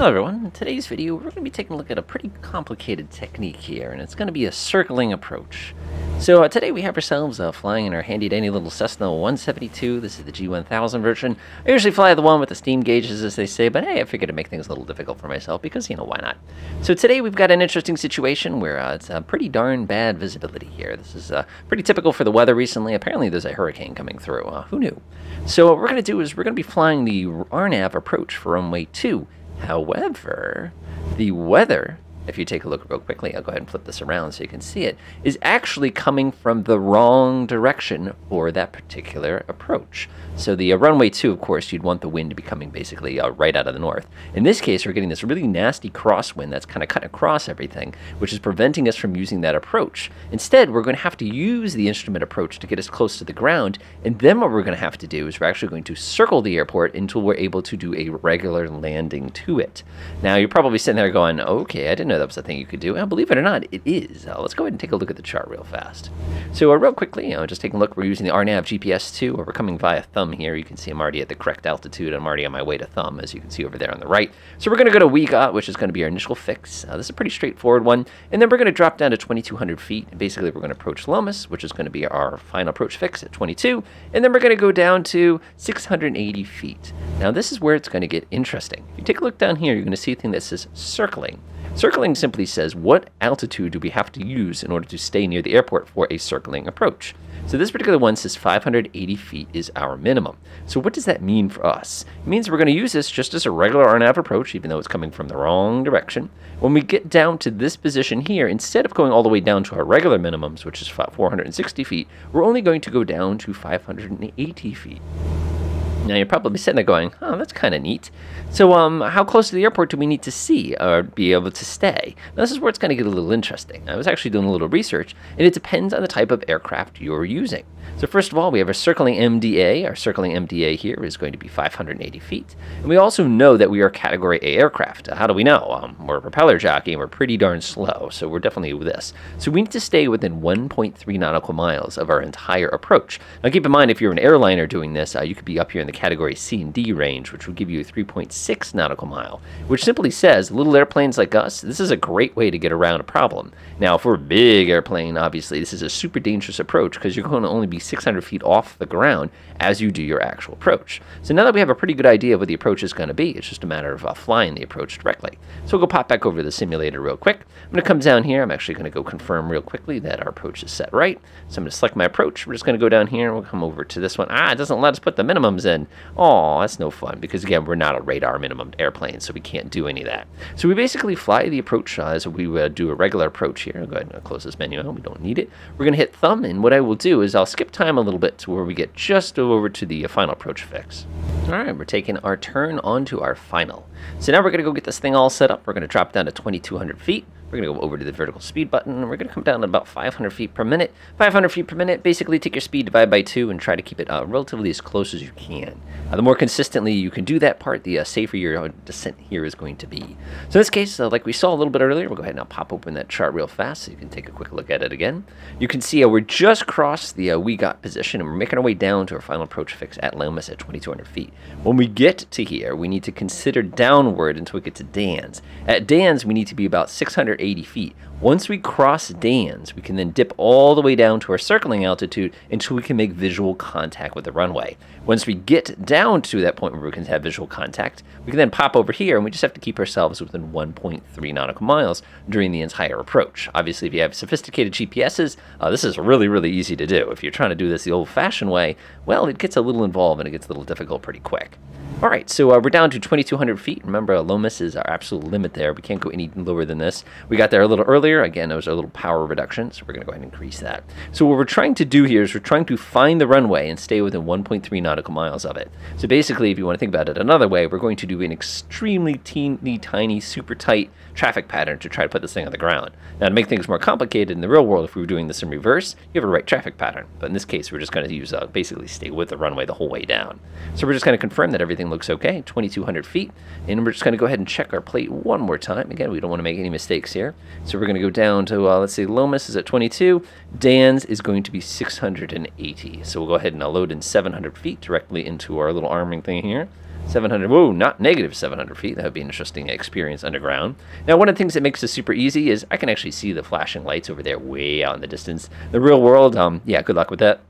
Hello everyone, in today's video we're going to be taking a look at a pretty complicated technique here, and it's going to be a circling approach. So uh, today we have ourselves uh, flying in our handy dandy little Cessna 172, this is the G1000 version. I usually fly the one with the steam gauges as they say, but hey, I figured to make things a little difficult for myself because, you know, why not? So today we've got an interesting situation where uh, it's a pretty darn bad visibility here. This is uh, pretty typical for the weather recently. Apparently there's a hurricane coming through, uh, who knew? So what we're going to do is we're going to be flying the RNAV approach for runway 2 However, the weather if you take a look real quickly, I'll go ahead and flip this around so you can see it, is actually coming from the wrong direction for that particular approach. So the uh, runway 2, of course, you'd want the wind to be coming basically uh, right out of the north. In this case, we're getting this really nasty crosswind that's kind of cutting across everything, which is preventing us from using that approach. Instead, we're going to have to use the instrument approach to get us close to the ground, and then what we're going to have to do is we're actually going to circle the airport until we're able to do a regular landing to it. Now, you're probably sitting there going, okay, I didn't know that was a thing you could do. And believe it or not, it is. Uh, let's go ahead and take a look at the chart real fast. So uh, real quickly, know, just taking a look, we're using the RNAV GPS 2, or we're coming via thumb here. You can see I'm already at the correct altitude. I'm already on my way to thumb, as you can see over there on the right. So we're going to go to WEGOT, which is going to be our initial fix. Uh, this is a pretty straightforward one. And then we're going to drop down to 2,200 feet. And basically, we're going to approach Lomas, which is going to be our final approach fix at 22. And then we're going to go down to 680 feet. Now, this is where it's going to get interesting. If you take a look down here, you're going to see a thing that says circling. Circling simply says what altitude do we have to use in order to stay near the airport for a circling approach. So this particular one says 580 feet is our minimum. So what does that mean for us? It means we're going to use this just as a regular RNAV approach, even though it's coming from the wrong direction. When we get down to this position here, instead of going all the way down to our regular minimums, which is 460 feet, we're only going to go down to 580 feet. Now you're probably sitting there going, "Oh, that's kind of neat." So, um, how close to the airport do we need to see or be able to stay? Now, this is where it's going to get a little interesting. I was actually doing a little research, and it depends on the type of aircraft you're using. So, first of all, we have our circling MDA. Our circling MDA here is going to be 580 feet, and we also know that we are Category A aircraft. How do we know? Um, we're a propeller jockey, and we're pretty darn slow, so we're definitely with this. So, we need to stay within 1.3 nautical miles of our entire approach. Now, keep in mind, if you're an airliner doing this, uh, you could be up here in the category C and D range, which would give you a 3.6 nautical mile, which simply says little airplanes like us, this is a great way to get around a problem. Now, for a big airplane, obviously, this is a super dangerous approach because you're going to only be 600 feet off the ground as you do your actual approach. So now that we have a pretty good idea of what the approach is going to be, it's just a matter of uh, flying the approach directly. So we'll go pop back over to the simulator real quick. I'm going to come down here. I'm actually going to go confirm real quickly that our approach is set right. So I'm going to select my approach. We're just going to go down here. We'll come over to this one. Ah, it doesn't let us put the minimums in. Oh, that's no fun because again, we're not a radar minimum airplane, so we can't do any of that. So we basically fly the approach uh, as we would do a regular approach here. I'll go ahead and close this menu out. We don't need it. We're going to hit thumb, and what I will do is I'll skip time a little bit to where we get just over to the uh, final approach fix. All right, we're taking our turn onto our final. So now we're going to go get this thing all set up. We're going to drop down to 2,200 feet. We're going to go over to the vertical speed button, and we're going to come down to about 500 feet per minute. 500 feet per minute, basically take your speed, divide by 2, and try to keep it uh, relatively as close as you can. Uh, the more consistently you can do that part, the uh, safer your descent here is going to be. So in this case, uh, like we saw a little bit earlier, we'll go ahead and I'll pop open that chart real fast so you can take a quick look at it again. You can see uh, we're just crossed the uh, WEGOT position, and we're making our way down to our final approach fix at Lomas at 2,200 feet. When we get to here, we need to consider downward until we get to Dans. At Dans, we need to be about 680 feet. Once we cross Dans, we can then dip all the way down to our circling altitude until we can make visual contact with the runway. Once we get down to that point where we can have visual contact, we can then pop over here and we just have to keep ourselves within 1.3 nautical miles during the entire approach. Obviously, if you have sophisticated GPSs, uh, this is really, really easy to do. If you're trying to do this the old-fashioned way, well, it gets a little involved and it gets a little difficult pretty quick. All right, so uh, we're down to 2,200 feet. Remember, Lomas is our absolute limit there. We can't go any lower than this. We got there a little earlier. Again, those are a little power reduction, so we're going to go ahead and increase that. So what we're trying to do here is we're trying to find the runway and stay within 1.3 nautical miles of it. So basically, if you want to think about it another way, we're going to do an extremely teeny, tiny, super tight traffic pattern to try to put this thing on the ground. Now, to make things more complicated in the real world, if we were doing this in reverse, you have a right traffic pattern. But in this case, we're just going to use uh, basically stay with the runway the whole way down. So we're just going to confirm that everything looks okay, 2,200 feet, and we're just going to go ahead and check our plate one more time. Again, we don't want to make any mistakes here. So we're going to go down to, uh, let's say Lomas is at 22, Dans is going to be 680. So we'll go ahead and I'll load in 700 feet directly into our little arming thing here. 700, whoa, not negative 700 feet. That would be an interesting experience underground. Now, one of the things that makes this super easy is I can actually see the flashing lights over there way out in the distance. The real world, um, yeah, good luck with that.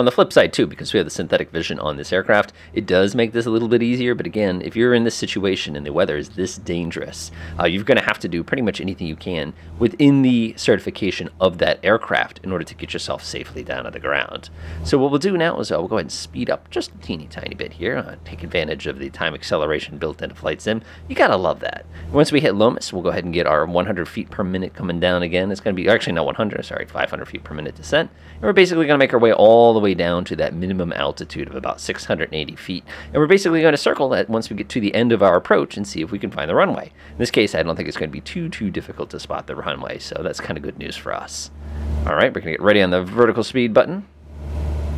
On the flip side, too, because we have the synthetic vision on this aircraft, it does make this a little bit easier. But again, if you're in this situation and the weather is this dangerous, uh, you're going to have to do pretty much anything you can within the certification of that aircraft in order to get yourself safely down to the ground. So what we'll do now is uh, we'll go ahead and speed up just a teeny tiny bit here, uh, take advantage of the time acceleration built into Flight Sim. You got to love that. Once we hit Lomas, we'll go ahead and get our 100 feet per minute coming down again. It's going to be actually not 100, sorry, 500 feet per minute descent. And we're basically going to make our way all the way down to that minimum altitude of about 680 feet. And we're basically going to circle that once we get to the end of our approach and see if we can find the runway. In this case, I don't think it's going to be too, too difficult to spot the runway, so that's kind of good news for us. All right, we're going to get ready on the vertical speed button.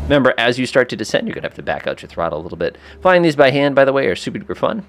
Remember, as you start to descend, you're going to have to back out your throttle a little bit. Flying these by hand, by the way, are super duper fun.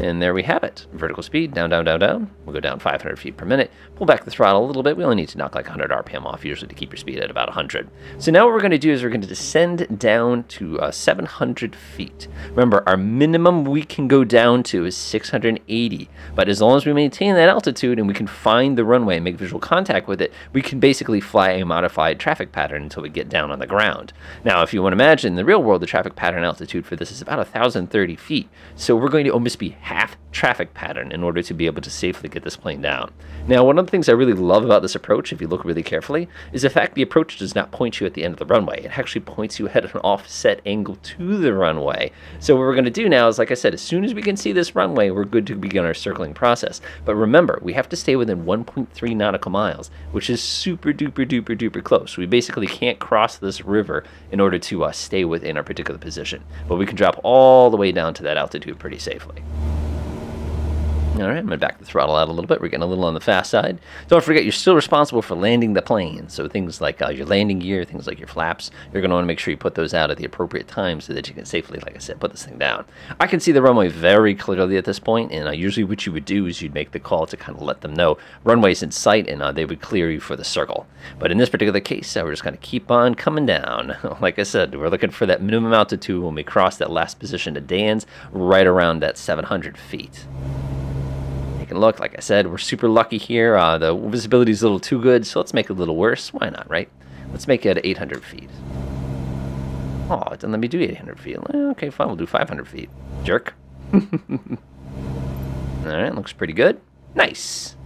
And there we have it. Vertical speed, down, down, down, down. We'll go down 500 feet per minute. Pull back the throttle a little bit. We only need to knock like 100 RPM off usually to keep your speed at about 100. So now what we're going to do is we're going to descend down to uh, 700 feet. Remember, our minimum we can go down to is 680. But as long as we maintain that altitude and we can find the runway and make visual contact with it, we can basically fly a modified traffic pattern until we get down on the ground. Now, if you want to imagine, in the real world, the traffic pattern altitude for this is about 1,030 feet. So we're going to almost be half traffic pattern in order to be able to safely get this plane down. Now, one of the things I really love about this approach, if you look really carefully, is the fact the approach does not point you at the end of the runway. It actually points you at an offset angle to the runway. So what we're going to do now is, like I said, as soon as we can see this runway, we're good to begin our circling process. But remember, we have to stay within 1.3 nautical miles, which is super duper duper duper close. We basically can't cross this river in order to uh, stay within our particular position. But we can drop all the way down to that altitude pretty safely. All right, I'm going to back the throttle out a little bit. We're getting a little on the fast side. Don't forget, you're still responsible for landing the plane. So things like uh, your landing gear, things like your flaps, you're going to want to make sure you put those out at the appropriate time so that you can safely, like I said, put this thing down. I can see the runway very clearly at this point, and uh, usually what you would do is you'd make the call to kind of let them know runway's in sight, and uh, they would clear you for the circle. But in this particular case, uh, we're just going to keep on coming down. like I said, we're looking for that minimum altitude when we cross that last position to Dan's, right around that 700 feet a look. Like I said, we're super lucky here. Uh, the visibility is a little too good, so let's make it a little worse. Why not, right? Let's make it 800 feet. Oh, it doesn't let me do 800 feet. Okay, fine. We'll do 500 feet. Jerk. All right, looks pretty good. Nice.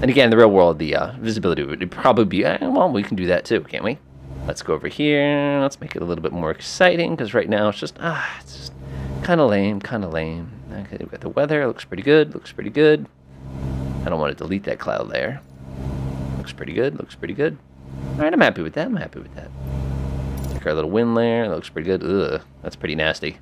And again, in the real world, the uh, visibility would probably be, eh, well, we can do that too, can't we? Let's go over here. Let's make it a little bit more exciting, because right now it's just, ah, it's just kind of lame, kind of lame. Okay, we've got the weather. Looks pretty good. Looks pretty good. I don't want to delete that cloud there. Looks pretty good. Looks pretty good. All right, I'm happy with that. I'm happy with that. Take our little wind layer. That looks pretty good. Ugh, that's pretty nasty.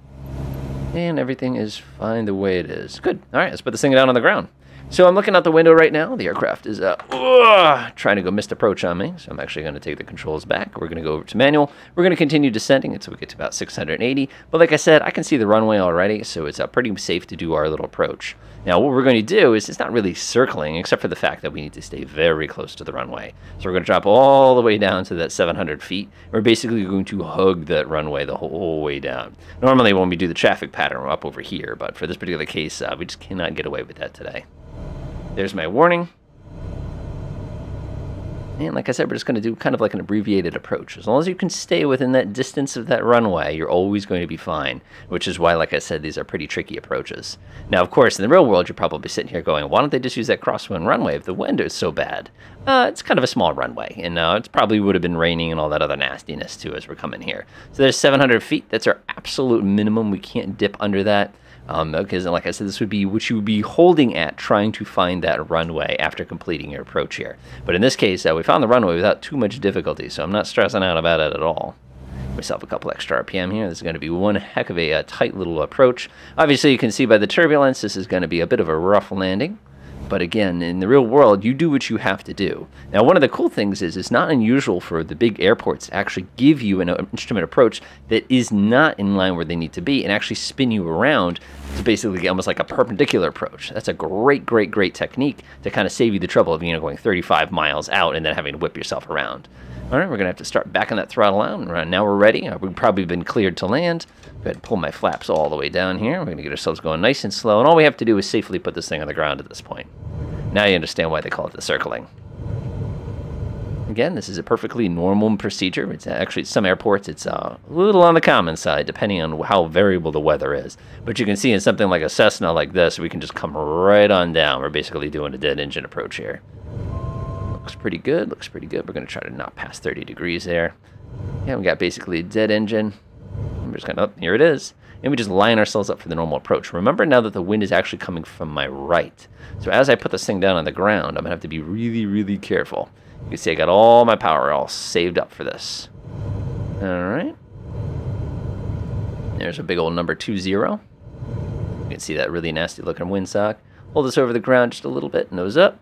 And everything is fine the way it is. Good. All right, let's put this thing down on the ground. So I'm looking out the window right now. The aircraft is uh, uh, trying to go missed approach on me. So I'm actually going to take the controls back. We're going to go over to manual. We're going to continue descending until we get to about 680. But like I said, I can see the runway already, so it's uh, pretty safe to do our little approach. Now what we're going to do is it's not really circling, except for the fact that we need to stay very close to the runway. So we're going to drop all the way down to that 700 feet. We're basically going to hug that runway the whole way down. Normally when we do the traffic pattern, we're up over here, but for this particular case, uh, we just cannot get away with that today. There's my warning. And like I said, we're just going to do kind of like an abbreviated approach. As long as you can stay within that distance of that runway, you're always going to be fine, which is why, like I said, these are pretty tricky approaches. Now, of course, in the real world, you're probably sitting here going, why don't they just use that crosswind runway if the wind is so bad? Uh, it's kind of a small runway, and uh, it probably would have been raining and all that other nastiness too as we're coming here. So there's 700 feet. That's our absolute minimum. We can't dip under that. Um, because, like I said, this would be what you would be holding at trying to find that runway after completing your approach here. But in this case, uh, we found the runway without too much difficulty, so I'm not stressing out about it at all. Myself a couple extra RPM here. This is going to be one heck of a, a uh, tight little approach. Obviously, you can see by the turbulence, this is going to be a bit of a rough landing. But again, in the real world, you do what you have to do. Now, one of the cool things is it's not unusual for the big airports to actually give you an instrument approach that is not in line where they need to be and actually spin you around to basically almost like a perpendicular approach. That's a great, great, great technique to kind of save you the trouble of you know going 35 miles out and then having to whip yourself around. All right, we're gonna have to start backing that throttle out. And now we're ready. Uh, We've probably been cleared to land. Go ahead and pull my flaps all the way down here. We're gonna get ourselves going nice and slow. And all we have to do is safely put this thing on the ground at this point. Now you understand why they call it the circling. Again, this is a perfectly normal procedure. It's actually some airports it's uh, a little on the common side, depending on how variable the weather is. But you can see in something like a Cessna like this, we can just come right on down. We're basically doing a dead engine approach here. Looks pretty good. Looks pretty good. We're going to try to not pass 30 degrees there. Yeah, we got basically a dead engine. I'm just to, oh, here it is. And we just line ourselves up for the normal approach. Remember now that the wind is actually coming from my right. So as I put this thing down on the ground, I'm going to have to be really, really careful. You can see I got all my power all saved up for this. All right. There's a big old number 20. You can see that really nasty looking windsock. Hold this over the ground just a little bit, nose up.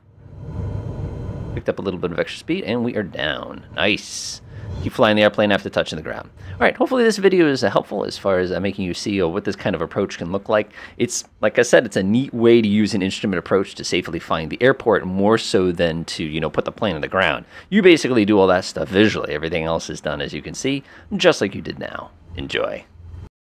Picked up a little bit of extra speed, and we are down. Nice. Keep flying the airplane after touching the ground. All right, hopefully this video is helpful as far as uh, making you see uh, what this kind of approach can look like. It's, like I said, it's a neat way to use an instrument approach to safely find the airport more so than to, you know, put the plane on the ground. You basically do all that stuff visually. Everything else is done, as you can see, just like you did now. Enjoy.